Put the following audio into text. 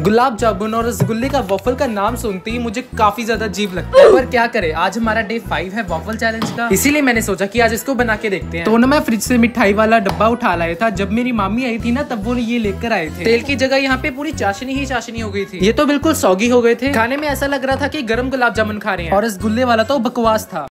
गुलाब जामुन और रसगुल्ले का वफल का नाम सुनते ही मुझे काफ़ी ज़्यादा जीव लगता है। पर क्या करे? आज हमारा डे फाइव है वफल चैलेंज का। इसीलिए मैंने सोचा कि आज इसको बना के देखते हैं। तो ना मैं फ्रिज से मिठाई वाला डब्बा उठा लाया था। जब मेरी मामी आई थी ना, तब वो ये लेकर आए थे। तेल की जगह यहाँ पे पूरी चाशनी ही चाशनी हो गई थी। ये तो बिल्कुल सौगी हो गए थे। खाने में ऐसा लग रहा था की गर्म गुलाब जामुन खा रहे हैं। और रसगुल्ले वाला तो बकवास था।